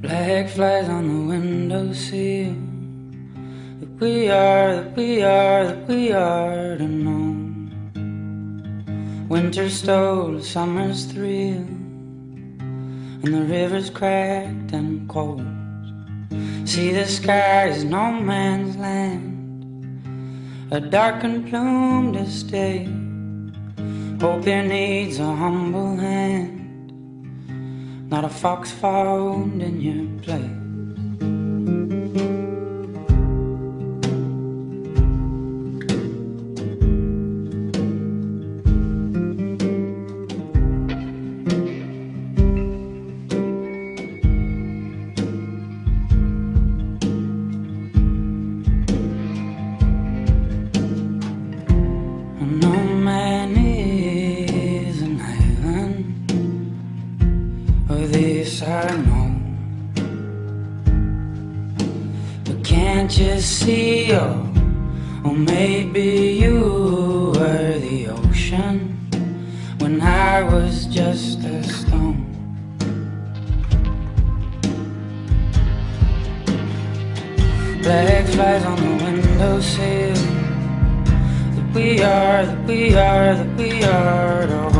Black flies on the windowsill. That we are, that we are, that we are to know. Winter stole summer's thrill, and the river's cracked and cold. See, the sky is no man's land, a darkened plumed estate. Hope it needs a humble hand not a fox found in your place. No this I know. But can't you see, oh, or maybe you were the ocean when I was just a stone. Black flies on the windowsill. That we are, that we are, that we are to